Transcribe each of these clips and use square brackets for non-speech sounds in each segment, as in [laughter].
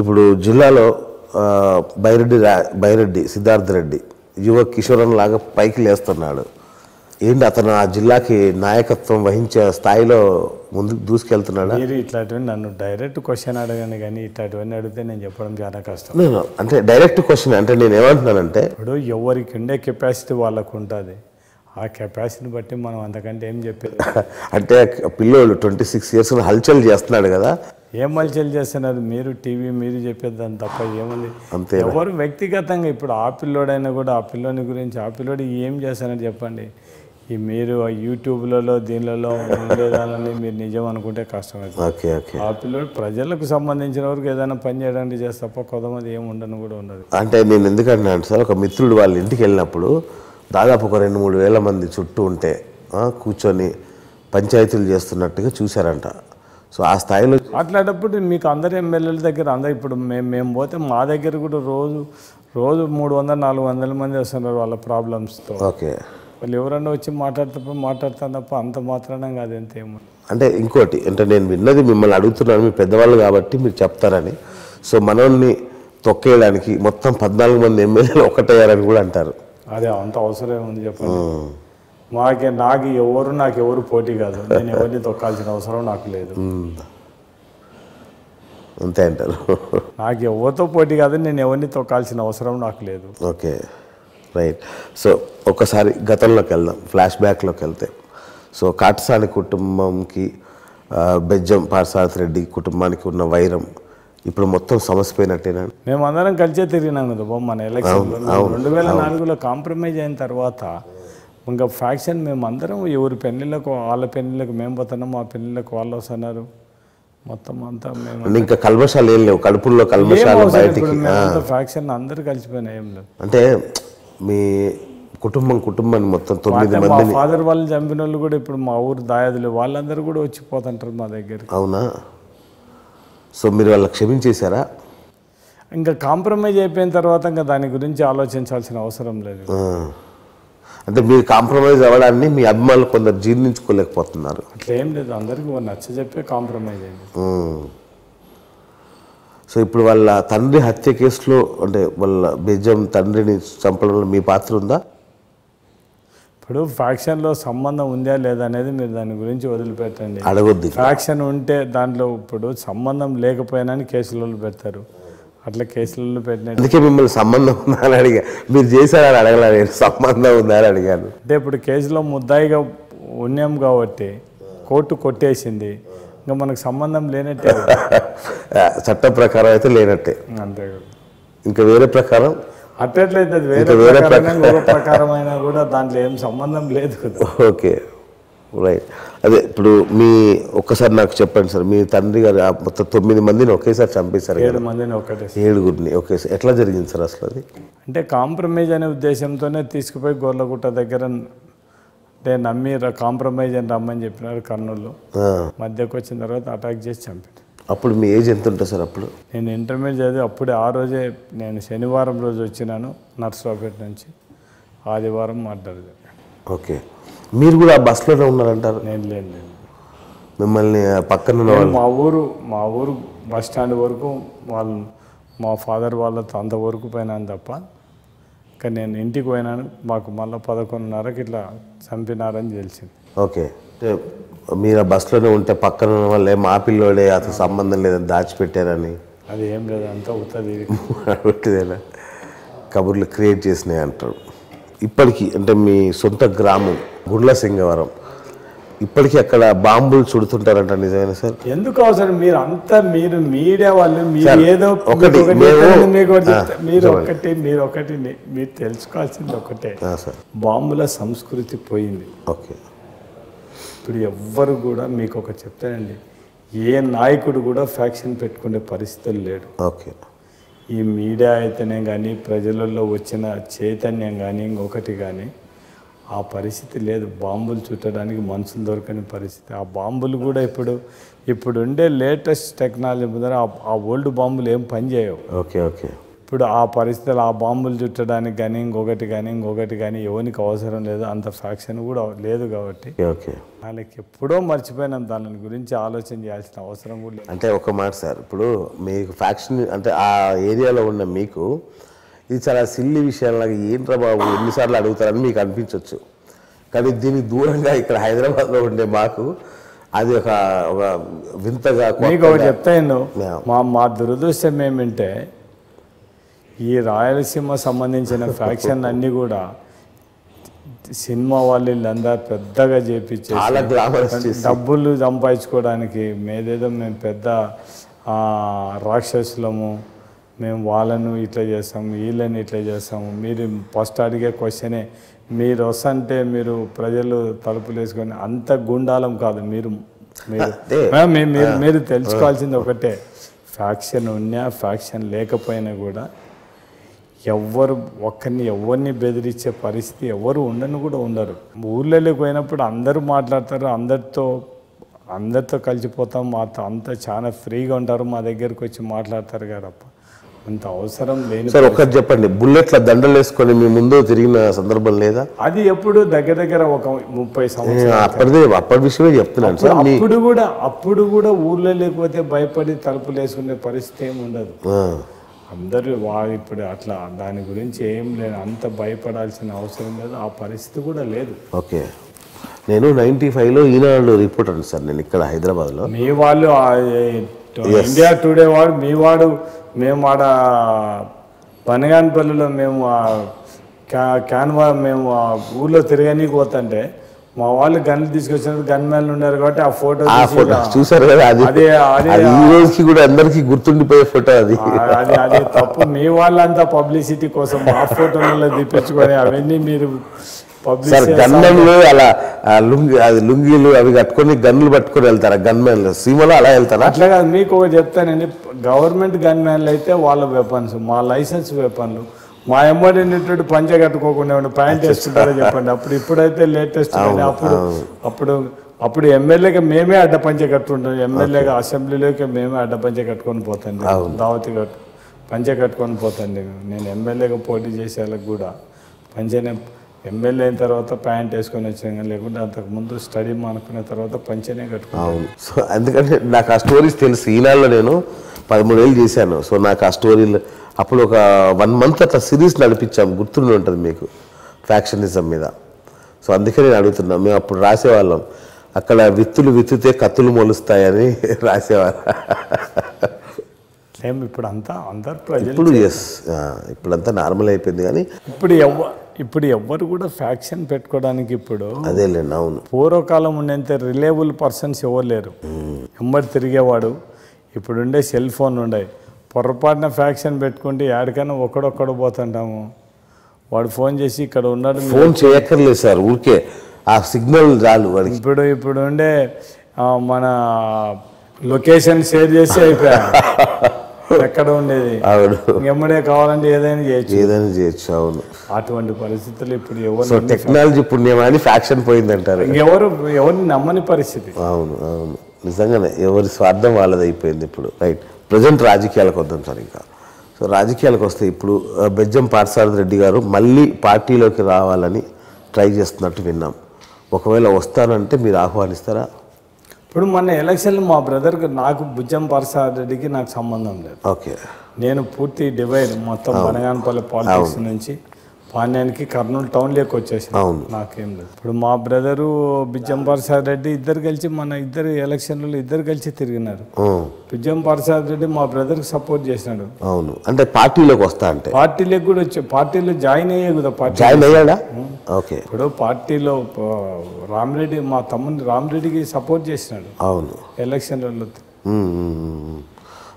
ఇప్పుడు జిల్లాలో బైరెడ్డి రా- బైరెడ్డి సిద్ధార్థ రెడ్డి యువ కిషోరన్ లాగా పైకి లేస్తున్నాడు. ఏంటి అతను ఆ జిల్లాకి నాయకత్వం వహించే స్థాయిలో ముందుకు దూసుకెళ్తున్నాడా? మీరు ఇట్లాంటివన్నీ నన్ను డైరెక్ట్ క్వశ్చన్ అడగను కానీ ఇట్లాంటివన్నీ అడిగితే నేను చెప్పడం చాలా కష్టం. నేను అంటే డైరెక్ట్ క్వశ్చన్ అంటే నేను ఏమంటున్నానంటే ఇప్పుడు ఎవరికి ఉండే కెపాసిటీ వాళ్ళకు ఉంటుంది? ఆ కెపాసిటీని బట్టి మనం అంతకంటే ఏం చెప్పేది? [laughs] అంటే పిల్లోడు ట్వంటీ సిక్స్ ఇయర్స్ హల్చల్ చేస్తున్నాడు కదా. ఏం మలిచలు చేస్తున్నారు? మీరు టీవీ మీరు చెప్పేదాన్ని తప్ప ఏముంది? అంతే ఎవరు వ్యక్తిగతంగా ఇప్పుడు ఆ పిల్లోడైనా కూడా ఆ పిల్లోని గురించి ఆ పిల్లోడు ఏం చేస్తానని చెప్పండి? ఈ మీరు ఆ యూట్యూబ్లలో దీనిలలో ఉండేదానని మీరు నిజం అనుకుంటే కష్టమవుతుంది ఓకే ఓకే. ఆ పిల్లోడు ప్రజలకు సంబంధించిన వరకు ఏదైనా పని చేయడానికి చేస్తే తప్ప కొంతమంది ఏం ఉండను కూడా ఉండదు. అంటే నేను ఎందుకంటున్నాను సార్ ఒక మిత్రుడు వాళ్ళ ఇంటికి వెళ్ళినప్పుడు దాదాపు ఒక రెండు మూడు వేల మంది చుట్టూ ఉంటే కూర్చొని పంచాయతీలు చేస్తున్నట్టుగా చూశారంట. సో ఆ స్థాయిలో అట్లాంటప్పుడు మీకు అందరు ఎమ్మెల్యేల దగ్గర అందరు ఇప్పుడు మేము మేము పోతే మా దగ్గర కూడా రోజు రోజు మూడు వందల నాలుగు వందల మంది వస్తున్నారు వాళ్ళ ప్రాబ్లమ్స్తో ఓకే. వాళ్ళు ఎవరన్నా వచ్చి మాట్లాడుతూ మాట్లాడతాను తప్ప అంత మాత్రాన కాదు ఎంత ఏమో. అంటే ఇంకోటి అంటే నేను విన్నది మిమ్మల్ని అడుగుతున్నాను మీ పెద్దవాళ్ళు కాబట్టి మీరు చెప్తారని. సో మనల్ని తొక్కేయడానికి మొత్తం పద్నాలుగు మంది ఎమ్మెల్యేలు ఒకటయ్యారని కూడా అంటారు. అదే అంత అవసరం ఏముంది చెప్పండి. మాకే నాకు ఎవరు నాకు ఎవరు పోటీ కాదు. నేను ఎవరిని తొక్కాల్సిన అవసరం నాకు లేదు. అంతే అంటారు. నాకు ఎవరితో పోటీ కాదు నేను ఎవరిని తొక్కాల్సిన అవసరం నాకు లేదు. ఓకే. రైట్. సో ఒకసారి గతంలోకి వెళ్దాం. ఫ్లాష్ బ్యాక్లోకి వెళ్తే. సో కాటసాని కుటుంబంకి బెజ్జం పార్సారథి రెడ్డి కుటుంబానికి ఉన్న వైరం ఇప్పుడు మొత్తం సమసిపోయినట్టేనా మేము అందరం కలిసే తిరిగినాం కదా బాబు మన ఎలక్షన్లో రెండు వేల నాలుగులో కాంప్రమైజ్ అయిన తర్వాత ఇంకా ఫ్యాక్షన్ మేము అందరం ఎవరి పెళ్ళిళ్ళకు వాళ్ళ పెళ్ళిళ్ళకు మేము పోతున్నాం మా పెళ్ళిళ్ళకు వాళ్ళు వస్తున్నారు. మొత్తం అంతా మేము ఇంకా కల్మషాలు ఏం లేవు కడుపుల్లో కల్మషాలు అవసరం బయటికి ఫ్యాక్షన్ అందరూ కలిసిపోయినా ఏం లేదు. అంటే మీ కుటుంబం కుటుంబాన్ని మొత్తం తొమ్మిది అంటే మా మందిని ఫాదర్ వాళ్ళు చంపిన వాళ్ళు కూడా ఇప్పుడు మా ఊరు దాయాదులు వాళ్ళందరూ కూడా వచ్చిపోతుంటారు మా దగ్గరికి. అవునా? సో మీరు వాళ్ళకి క్షమించేశారా? ఇంకా కాంప్రమైజ్ అయిపోయిన తర్వాత ఇంకా దాని గురించి ఆలోచించాల్సిన అవసరం లేదు. అంటే మీరు కాంప్రమైజ్ అవ్వడాన్ని మీ అభిమానులు కొందరు జీర్ణించుకోలేకపోతున్నారు. అట్లా ఏం లేదు అందరికీ నచ్చ చెప్పే కాంప్రమైజ్ అయింది. సో ఇప్పుడు వాళ్ళ తండ్రి హత్య కేసులో అంటే వాళ్ళ బెజ్జం తండ్రిని చంపడంలో మీ పాత్ర ఉందా? ఇప్పుడు ఫ్యాక్షన్లో సంబంధం ఉందా లేదా అనేది మీరు దాని గురించి వదిలిపెట్టండి. అడగొద్దు ఫ్యాక్షన్ ఉంటే దాంట్లో ఇప్పుడు సంబంధం లేకపోయినా అని కేసులలో పెడతారు. అట్లా కేసులలో పెట్టినట్టు. అందుకే మిమ్మల్ని సంబంధం ఉందా అని అడిగా. మీరు చేశారని అడగల నేను. సంబంధం ఉందా అని అడిగాను. అంటే ఇప్పుడు కేసులో ముద్దాయిగా ఉన్నాం కాబట్టి కోర్టు కొట్టేసింది. ఇంకా మనకు సంబంధం లేనట్టే [laughs] చట్టం ప్రకారం అయితే లేనట్టే. అంతే కదా. ఇంకా వేరే ప్రకారం? అట్లట్లయితే అది వేరే కూడా దాంట్లో ఏం సంబంధం లేదు కదా. ఓకే రైట్ అదే ఇప్పుడు మీ ఒక్కసారి నాకు చెప్పండి సార్ మీ తండ్రి గారు మొత్తం తొమ్మిది మందిని ఒకేసారి చంపేశారు ఏడు మందిని ఒకటే ఏడుగురిని ఒకేసారి ఎట్లా జరిగింది సార్ అసలు అది? అంటే కాంప్రమైజ్ అనే ఉద్దేశంతోనే తీసుకుపోయి గొర్లగుట్ట దగ్గర అంటే నమ్మి కాంప్రమైజ్ అని రమ్మని చెప్పినారు కర్నూలు. మధ్యకు వచ్చిన తర్వాత అటాక్ చేసి చంపాడు అప్పుడు మీ ఏజ్ ఎంత ఉంటుంది సార్ అప్పుడు? నేను ఇంటర్మీడియట్ చదివి అప్పుడే ఆ రోజే నేను శనివారం రోజు వచ్చినాను నర్సరావుపేట నుంచి. ఆదివారం మాట్లాడదు ఓకే. మీరు కూడా ఆ బస్సులోనే ఉన్నారంటారు? నేను లేను లేను. మిమ్మల్ని పక్కన మా ఊరు మా ఊరు బస్ స్టాండ్ వరకు వాళ్ళు మా ఫాదర్ వాళ్ళతో అంత వరకు పోయినాను తప్ప ఇంకా నేను ఇంటికి పోయినాను. మాకు మళ్ళీ పదకొండున్నరకి ఇట్లా చంపినారని తెలిసింది. ఓకే. మీరు ఆ బస్సులోనే ఉంటే పక్కన ఉన్న వాళ్ళు ఏం ఆ పిల్లోడే అతను సంబంధం లేదని దాచిపెట్టారని. అది ఏం లేదు అంతా ఉత్తది. కబుర్లు క్రియేట్ చేసినాయి అంటారు. ఇప్పటికీ అంటే మీ సొంత గ్రామం గుండ్ల సింగవరం ఇప్పటికీ అక్కడ బాంబులు చుడుతుంటారంట నిజమేనా సార్? ఎందుకు అవసరం? మీరు అంతా మీరు మీడియా వాళ్ళు మీరు ఏదో ఒకటి. మీరు. ఒకటి మీరు ఒకటి మీరు తెలుసుకోవాల్సింది ఒకటే. బాంబుల సంస్కృతి పోయింది. ఓకే. ఇప్పుడు ఎవ్వరు కూడా మీకు ఒక చెప్తానండి ఏ నాయకుడు కూడా ఫ్యాక్షన్ పెట్టుకునే పరిస్థితులు లేడు. ఓకే. ఈ మీడియా అయితేనే కానీ ప్రజలలో వచ్చిన చైతన్యం కానీ ఇంకొకటి కానీ ఆ పరిస్థితి లేదు. బాంబులు చుట్టడానికి మనుషులు దొరకని పరిస్థితి. ఆ బాంబులు కూడా ఇప్పుడు ఇప్పుడు ఉండే లేటెస్ట్ టెక్నాలజీ ఆ ఓల్డ్ బాంబులు ఏం పనిచేయవు. Okay okay. ఇప్పుడు ఆ పరిస్థితులు ఆ బాంబులు చుట్టడానికి కానీ ఇంకొకటి కానీ ఇంకొకటి కానీ ఎవరికి అవసరం లేదు అంత ఫ్యాక్షన్ కూడా లేదు కాబట్టి ఓకే వాళ్ళకి ఎప్పుడో మర్చిపోయినాం దాని గురించి ఆలోచన చేయాల్సిన అవసరం కూడా లేదు. అంటే ఒక మాట సార్ ఇప్పుడు మీకు ఫ్యాక్షన్ అంటే ఆ ఏరియాలో ఉన్న మీకు ఇది చాలా సిల్లి విషయాలాగా ఏంట్రా బాబు ఎన్నిసార్లు అడుగుతారని మీకు అనిపించవచ్చు కానీ దీనికి దూరంగా ఇక్కడ హైదరాబాద్లో ఉండే మాకు అది ఒక ఒక వింతగా మీకు ఒకటి చెప్తాను. మా మా దురదృష్టం ఏమంటే ఈ రాయలసీమ సంబంధించిన ఫ్యాక్షన్ అన్నీ కూడా సినిమా వాళ్ళు వీళ్ళందరూ పెద్దగా చేసి. డబ్బులు సంపాదించుకోవడానికి మేదేదో మేము పెద్ద రాక్షసులము మేము వాళ్ళను ఇట్లా చేస్తాము వీళ్ళని ఇట్లా చేస్తాము మీరు ఫస్ట్ అడిగే క్వశ్చనే మీరు వస్తుంటే మీరు ప్రజలు తలుపులు వేసుకొని అంత గుండాలం కాదు. మీరు మీరు మీరు తెలుసుకోవాల్సింది ఒకటే. ఫ్యాక్షన్ ఉన్నా ఫ్యాక్షన్ లేకపోయినా కూడా ఎవ్వరు ఒక్కరిని ఎవరిని బెదిరించే పరిస్థితి ఎవరు ఉండను కూడా ఉండరు. ఊళ్ళలోకి పోయినప్పుడు అందరూ మాట్లాడతారు అందరితో అందరితో కలిసిపోతాం మాతో అంతా చాలా ఫ్రీగా ఉంటారు మా దగ్గరికి వచ్చి మాట్లాడతారు కదప్ప. అంత అవసరం లేని సార్ ఒక్కటి చెప్పండి బుల్లెట్ల దండలు వేసుకొని మీ ముందు తిరిగిన సందర్భం లేదా? అది ఎప్పుడు దగ్గర దగ్గర ఒక ముప్పై సంవత్సరాలు అప్పటి విషయమే చెప్తున్నాను సార్ అప్పుడు కూడా అప్పుడు కూడా ఊళ్ళో లేకపోతే భయపడి తలుపులు వేసుకునే పరిస్థితి ఏమి ఉండదు. అందరూ వా ఇప్పుడు అట్లా దాని గురించి ఏం లేదు అంత భయపడాల్సిన అవసరం లేదు ఆ పరిస్థితి కూడా లేదు. ఓకే. నేను నైంటీ ఫైవ్లో ఈనాడు రిపోర్టర్ సార్ నేను ఇక్కడ హైదరాబాద్లో. మీ వాళ్ళు ఇండియా టుడే వాడు మీ వాడు మేము ఆడ పనగానపల్లిలో మేము క్యాన్వా మేము ఊళ్ళో తిరగనీకి పోతుంటే మా వాళ్ళు గన్లు తీసుకొచ్చినప్పుడు గన్ మ్యాన్లు ఉన్నారు కాబట్టి ఆ ఫోటో ఆ ఫోటో చూసారు కదా అది. అదే అదే అది ఈ రోజుకి కూడా అందరికీ గుర్తుండిపోయే ఫోటో అది. అది అది తప్పు. మీ వాళ్ళంతా పబ్లిసిటీ కోసం ఆ ఫోటోలలో తీపించుకొని అవన్నీ మీరు సార్ గన్మెన్లు అలా లుంగి అది లుంగీలు అవి కట్టుకొని గన్నులు పట్టుకొని వెళ్తారా? గన్మెన్లు సీమలో అలా వెళ్తారా? అట్లా కాదు మీకు చెప్తానండి గవర్నమెంట్ గన్ మ్యాన్లు అయితే వాళ్ళ వెపన్స్ మా లైసెన్స్ వెపన్లు. మా ఎంబడి ఉండేటట్టు పంచ కట్టుకోకుండా ఉండి ప్యాంట్ వేస్తుంటారో చెప్పండి. అప్పుడు ఇప్పుడైతే లేటెస్ట్ కానీ అప్పుడు అప్పుడు అప్పుడు ఎమ్మెల్యేగా మేమే అడ్డ పంచ కట్టుకుంటాం. ఎమ్మెల్యేగా అసెంబ్లీలోకి మేమే అడ్డ పంచ కట్టుకొని పోతాండి దావతి కట్టు పంచ కట్టుకొని పోతాండి నేను ఎమ్మెల్యేగా పోటీ చేసే వాళ్ళకి కూడా పంచనే ఎమ్మెల్యే అయిన తర్వాత ప్యాంట్ వేసుకొని వచ్చాను కానీ లేకుంటే అంతకుముందు స్టడీ మానుకున్న తర్వాత పంచనే కట్టుకున్నాను సో అందుకంటే నాకు ఆ స్టోరీస్ తెలుసు. ఈనాడులో నేను పదమూడేళ్ళు చేశాను. సో నాకు ఆ స్టోరీలు అప్పుడు ఒక వన్ మంత్ అట్లా సిరీస్ నడిపించాం. గుర్తుండి ఉంటుంది మీకు ఫ్యాక్షనిజం మీద. సో అందుకే నేను అడుగుతున్నా మేము అప్పుడు రాసేవాళ్ళం. అక్కడ విత్తులు విత్తుతే కత్తులు మొలుస్తాయని [laughs] రాసేవాళ్ళం. ఇప్పుడు అంతా అందరు ఇప్పుడు ఎస్ ఇప్పుడంతా నార్మల్ అయిపోయింది కానీ ఇప్పుడు ఎవ ఇప్పుడు ఎవ్వరు కూడా ఫ్యాక్షన్ పెట్టుకోవడానికి ఇప్పుడు అదేలేండి అవును. పూర్వకాలం ఉండేంత రిలేబుల్ పర్సన్స్ ఎవరు లేరు. ఎంబడి తిరిగేవాడు ఇప్పుడుండే సెల్ ఫోన్ ఉండే. పొరపాటున ఫ్యాక్షన్ పెట్టుకుంటే యాడికైనా ఒక్కడొక్కడు పోతుంటాము. వాడు ఫోన్ చేసి ఇక్కడ ఉన్నాడు. ఫోన్ చేయక్కర్లేదు సార్ ఊరికే ఆ సిగ్నల్ చాలు వాడికి. ఇప్పుడు ఇప్పుడు ఉండే మన లొకేషన్ షేర్ చేసి అయిపోయా. [laughs] ఎక్కడ ఉండేది? ఎమ్మడే కావాలంటే ఏదైనా చేయొచ్చు. ఏదైనా చేయొచ్చు అవును. అటువంటి పరిస్థితులు ఇప్పుడు ఎవరు టెక్నాలజీ పుణ్యమాని ఫ్యాక్షన్ పోయిందంటారు. ఎవరు ఎవరిని నమ్మని పరిస్థితి. అవును అవును. నిజంగానే ఎవరి స్వార్థం వాళ్ళది అయిపోయింది ఇప్పుడు రైట్. ప్రజెంట్ రాజకీయాలకు వద్దాం సార్ ఇంకా. సో రాజకీయాలకు వస్తే ఇప్పుడు బెజ్జం పార్సారథి రెడ్డి గారు మళ్ళీ పార్టీలోకి రావాలని ట్రై చేస్తున్నట్టు విన్నాం. ఒకవేళ వస్తానంటే మీరు ఆహ్వానిస్తారా? ఇప్పుడు మొన్న ఎలక్షన్లు మా బ్రదర్కి నాకు భుజం ప్రసాద్ రెడ్డికి నాకు సంబంధం లేదు. ఓకే. నేను పూర్తి డివైడ్ మొత్తం బనగానపల్లి పాలిటిక్స్ నుంచి పాండ్యానికి కర్నూలు టౌన్లోకి వచ్చేసిన అవును. నాకేం లేదు. ఇప్పుడు మా బ్రదరు బిజ్జం ప్రసాద్ రెడ్డి ఇద్దరు కలిసి మన ఇద్దరు ఎలక్షన్లలో ఇద్దరు కలిసి తిరిగినారు. బిజ్జం ప్రసాద్ రెడ్డి మా బ్రదర్కి సపోర్ట్ చేసినాడు. అవును. అంటే పార్టీలోకి వస్తా అంటే? పార్టీలోకి కూడా వచ్చి పార్టీలో జాయిన్ అయ్యే కదా పార్టీ. జాయిన్ అయ్యాడా? ఓకే. ఇప్పుడు పార్టీలో రామరెడ్డి మా తమ్ముని రామరెడ్డికి సపోర్ట్ చేసినాడు. అవును. ఎలక్షన్లలో.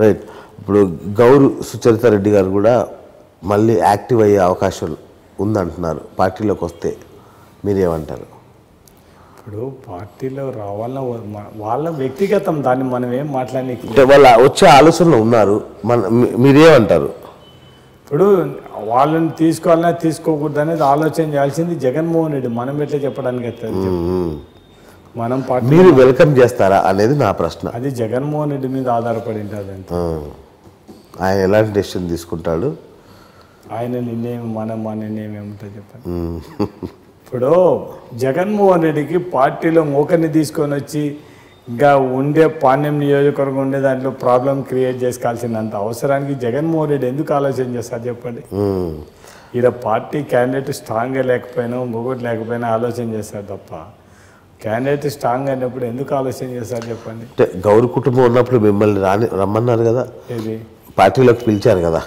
రైట్. ఇప్పుడు గౌరు సుచరిత రెడ్డి గారు కూడా మళ్ళీ యాక్టివ్ అయ్యే అవకాశం ఉందంటున్నారు. పార్టీలోకి వస్తే మీరేమంటారు? ఇప్పుడు పార్టీలో రావాలన్న వ- వాళ్ళ వ్యక్తిగతం దాన్ని మనం ఏం మాట్లాడడానికి అంటే వాళ్ళ వచ్చే ఆలోచనలో ఉన్నారు. మన మీరేమంటారు? ఇప్పుడు వాళ్ళని తీసుకోవాలన్నా తీసుకోకూడదు అనేది ఆలోచన చేయాల్సింది జగన్మోహన్ రెడ్డి. మనం ఎట్లా చెప్పడానికి అవుతుంది. మనం పార్టీ మీరు వెల్కమ్ చేస్తారా అనేది నా ప్రశ్న. అది జగన్మోహన్ రెడ్డి మీద ఆధారపడి ఉంటుంది. ఆయన ఎలాంటి డెసిషన్ తీసుకుంటాడు? ఆయన నిర్ణయం మన మా నిర్ణయం ఏముంటుంది చెప్పండి. ఇప్పుడు జగన్మోహన్ రెడ్డికి పార్టీలో ఒకరిని తీసుకొని వచ్చి ఇంకా ఉండే పాణ్యం నియోజకవర్గం ఉండే దాంట్లో ప్రాబ్లం క్రియేట్ చేసుకోవాల్సినంత అవసరానికి జగన్మోహన్ రెడ్డి ఎందుకు ఆలోచన చేస్తారు చెప్పండి. ఈడ పార్టీ క్యాండిడేట్ స్ట్రాంగ్గా లేకపోయినా ఇంకొకటి లేకపోయినా ఆలోచన చేస్తారు తప్ప క్యాండిడేట్ స్ట్రాంగ్ అయినప్పుడు ఎందుకు ఆలోచన చేస్తారు చెప్పండి? అంటే గౌరీ కుటుంబం ఉన్నప్పుడు మిమ్మల్ని రాని రమ్మన్నారు కదా? ఇది పార్టీలోకి పిలిచారు కదా?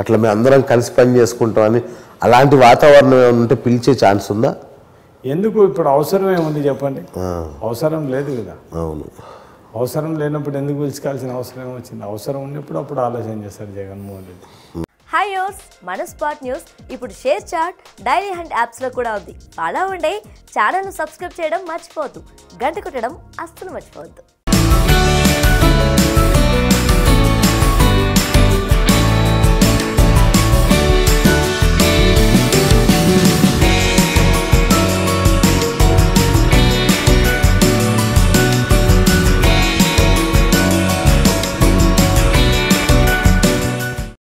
అట్లా మేము అందరం కలిసి పని చేసుకుంటామని అలాంటి వాతావరణం ఉంటే పిలిచే ఛాన్స్ ఉందా? ఎందుకు ఇప్పుడు అవసరం ఏముంది చెప్పండి? అవసరం లేదు కదా. అవును. అవసరం లేనప్పుడు ఎందుకు పిలుచుకోవాల్సిన అవసరం ఏమొచ్చింది అవసరం ఉన్నప్పుడు అప్పుడు ఆలోచన చేస్తారు జగన్మోహన్ రెడ్డి. హాయ్ యోర్స్ మన స్పాట్ న్యూస్ ఇప్పుడు షేర్ చాట్ డైలీ హండ్ యాప్స్లో కూడా ఉంది. అలా ఉండే ఛానల్ను సబ్స్క్రైబ్ చేయడం మర్చిపోవద్దు. గంట కొట్టడం అస్సలు మర్చిపోవద్దు.